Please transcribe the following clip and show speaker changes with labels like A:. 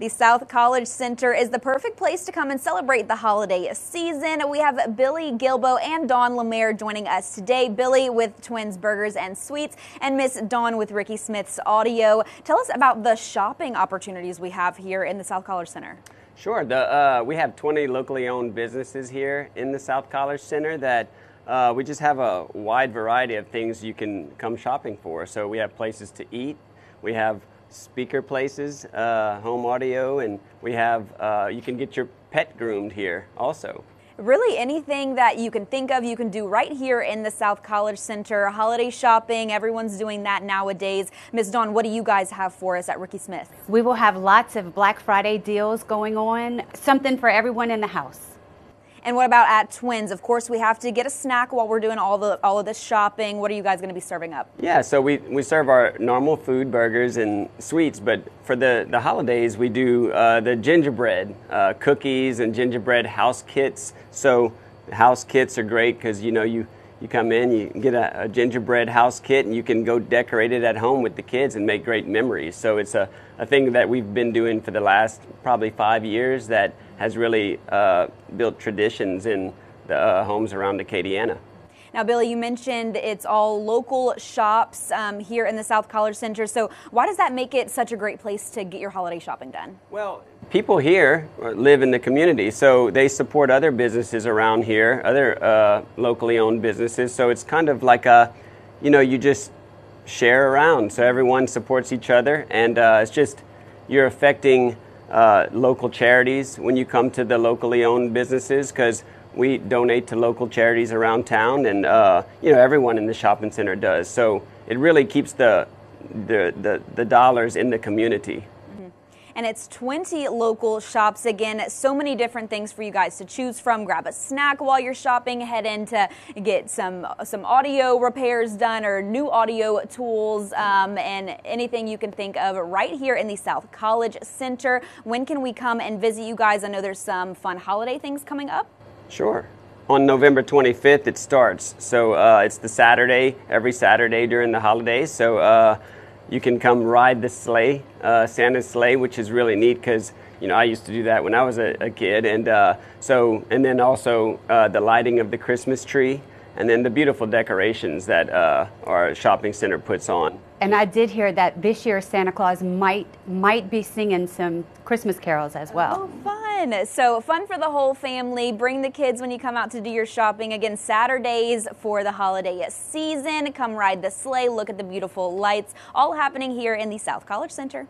A: The South College Center is the perfect place to come and celebrate the holiday season. We have Billy Gilbo and Dawn Lemaire joining us today. Billy with Twins Burgers and Sweets, and Miss Dawn with Ricky Smith's Audio. Tell us about the shopping opportunities we have here in the South College Center.
B: Sure. The, uh, we have 20 locally owned businesses here in the South College Center that uh, we just have a wide variety of things you can come shopping for. So we have places to eat. We have speaker places, uh, home audio, and we have, uh, you can get your pet groomed here also.
A: Really, anything that you can think of, you can do right here in the South College Center. Holiday shopping, everyone's doing that nowadays. Ms. Dawn, what do you guys have for us at Ricky Smith?
C: We will have lots of Black Friday deals going on, something for everyone in the house.
A: And what about at Twins? Of course, we have to get a snack while we're doing all the all of this shopping. What are you guys going to be serving up?
B: Yeah, so we, we serve our normal food, burgers and sweets, but for the, the holidays, we do uh, the gingerbread uh, cookies and gingerbread house kits. So house kits are great because you know you you come in, you get a, a, gingerbread house kit, and you can go decorate it at home with the kids and make great memories. So it's a, a thing that we've been doing for the last probably five years that has really uh, built traditions in the uh, homes around Acadiana.
A: Now, Billy, you mentioned it's all local shops um, here in the South College Center. So, why does that make it such a great place to get your holiday shopping done?
B: Well, people here live in the community, so they support other businesses around here, other uh, locally owned businesses. So, it's kind of like a, you know, you just share around. So, everyone supports each other, and uh, it's just you're affecting uh, local charities when you come to the locally owned businesses because we donate to local charities around town, and uh, you know everyone in the shopping center does. So it really keeps the the, the, the dollars in the community
A: and it's 20 local shops. Again, so many different things for you guys to choose from. Grab a snack while you're shopping, head in to get some, some audio repairs done or new audio tools um, and anything you can think of right here in the South College Center. When can we come and visit you guys? I know there's some fun holiday things coming up.
B: Sure on November 25th it starts. So uh, it's the Saturday, every Saturday during the holidays. So uh, you can come ride the sleigh, uh, Santa's sleigh, which is really neat because you know I used to do that when I was a, a kid, and uh, so and then also uh, the lighting of the Christmas tree, and then the beautiful decorations that uh, our shopping center puts on.
C: And I did hear that this year Santa Claus might might be singing some Christmas carols as well.
A: Oh, fun! So fun for the whole family. Bring the kids when you come out to do your shopping. Again, Saturdays for the holiday season. Come ride the sleigh, look at the beautiful lights, all happening here in the South College Center.